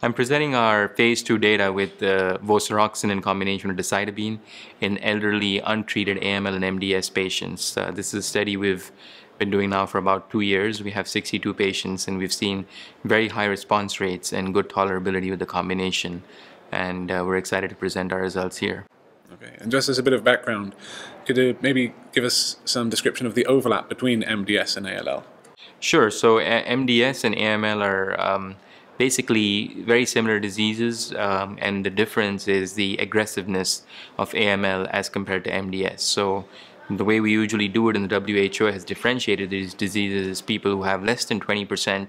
I'm presenting our phase 2 data with uh, vosaroxin in combination with decitabine in elderly untreated AML and MDS patients. Uh, this is a study we've been doing now for about two years. We have 62 patients and we've seen very high response rates and good tolerability with the combination. And uh, we're excited to present our results here. Okay, and just as a bit of background, could you maybe give us some description of the overlap between MDS and ALL? Sure, so MDS and AML are um, basically very similar diseases, um, and the difference is the aggressiveness of AML as compared to MDS. So the way we usually do it in the WHO has differentiated these diseases as people who have less than 20%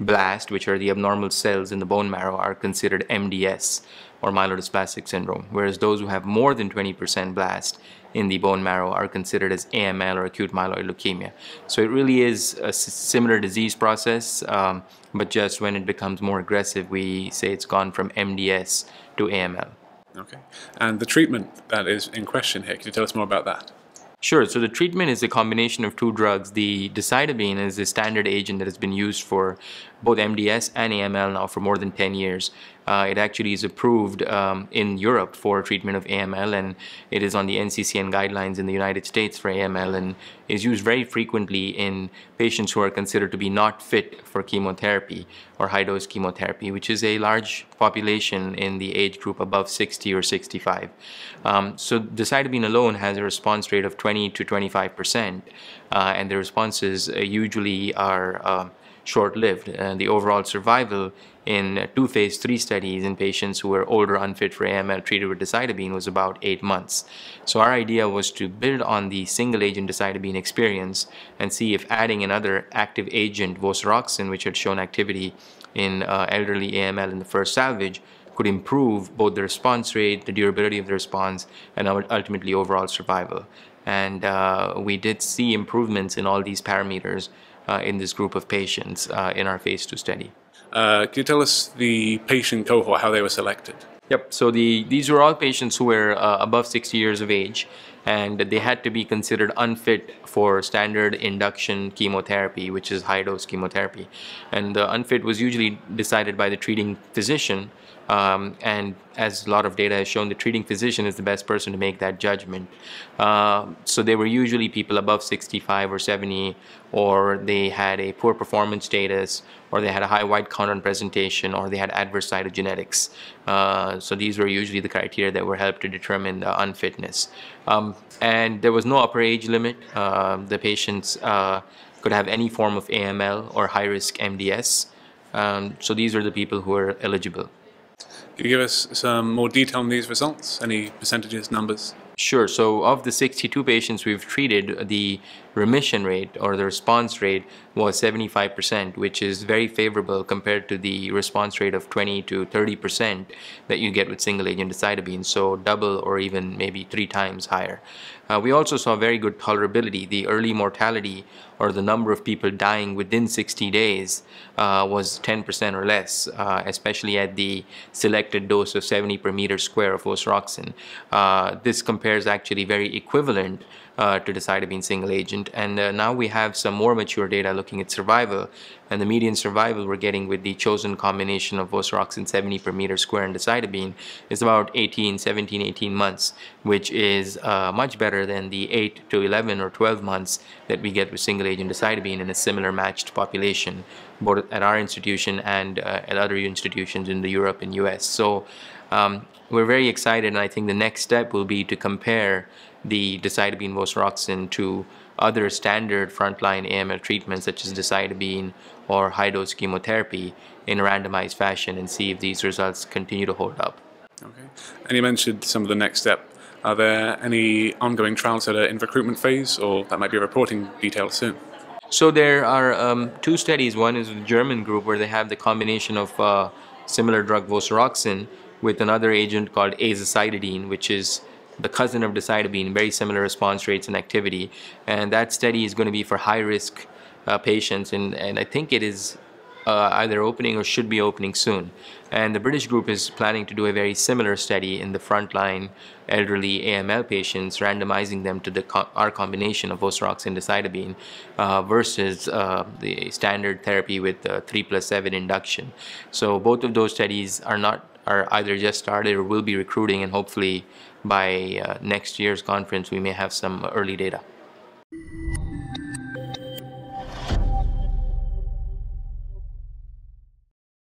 blast, which are the abnormal cells in the bone marrow, are considered MDS or myelodysplastic syndrome, whereas those who have more than 20% blast in the bone marrow are considered as AML or acute myeloid leukemia. So it really is a similar disease process, um, but just when it becomes more aggressive, we say it's gone from MDS to AML. Okay. And the treatment that is in question here, can you tell us more about that? Sure. So the treatment is a combination of two drugs. The decitabine is a standard agent that has been used for both MDS and AML now for more than 10 years. Uh, it actually is approved um, in Europe for treatment of AML and it is on the NCCN guidelines in the United States for AML and is used very frequently in patients who are considered to be not fit for chemotherapy or high dose chemotherapy, which is a large population in the age group above 60 or 65. Um, so decitabine alone has a response rate of 20 to 25 percent, uh, and the responses uh, usually are uh, short-lived. Uh, the overall survival in two phase 3 studies in patients who were older unfit for AML treated with decitabine was about 8 months. So our idea was to build on the single agent decitabine experience and see if adding another active agent, vosaroxin, which had shown activity in uh, elderly AML in the first salvage, could improve both the response rate, the durability of the response, and ultimately overall survival. And uh, we did see improvements in all these parameters uh, in this group of patients uh, in our phase two study. Uh, can you tell us the patient cohort, how they were selected? Yep, so the, these were all patients who were uh, above 60 years of age and they had to be considered unfit for standard induction chemotherapy, which is high dose chemotherapy. And the unfit was usually decided by the treating physician um, and as a lot of data has shown, the treating physician is the best person to make that judgment. Uh, so they were usually people above 65 or 70, or they had a poor performance status, or they had a high white count on presentation, or they had adverse cytogenetics. Uh, so these were usually the criteria that were helped to determine the unfitness. Um, and there was no upper age limit. Uh, the patients uh, could have any form of AML or high risk MDS. Um, so these are the people who are eligible. Can you give us some more detail on these results? Any percentages, numbers? Sure. So of the 62 patients we've treated, the remission rate or the response rate was 75%, which is very favorable compared to the response rate of 20 to 30% that you get with single agent decitabine, so double or even maybe three times higher. Uh, we also saw very good tolerability. The early mortality or the number of people dying within 60 days uh, was 10% or less, uh, especially at the selected dose of 70 per meter square of vosaroxin. Uh, this compares actually very equivalent uh, to decitabine single agent. And uh, now we have some more mature data looking at survival. And the median survival we're getting with the chosen combination of vosaroxin 70 per meter square and decitabine is about 18, 17, 18 months, which is uh, much better than the 8 to 11 or 12 months that we get with single agent decitabine in a similar matched population, both at our institution and uh, at other institutions in the Europe and US. So um, we're very excited, and I think the next step will be to compare the decitabine vosaroxin to other standard frontline AML treatments such as decitabine or high-dose chemotherapy in a randomized fashion and see if these results continue to hold up. Okay. And you mentioned some of the next step. Are there any ongoing trials that are in recruitment phase or that might be a reporting details soon? So there are um, two studies. One is a German group where they have the combination of uh, similar drug vosaroxin with another agent called azacitidine, which is the cousin of decitabine, very similar response rates and activity. And that study is going to be for high risk uh, patients, and, and I think it is uh, either opening or should be opening soon. And the British group is planning to do a very similar study in the frontline elderly AML patients, randomizing them to the co- our combination of Vosarox and decitabine uh, versus uh, the standard therapy with uh, 3 plus 7 induction. So both of those studies are not are either just started or will be recruiting, and hopefully by uh, next year's conference we may have some early data.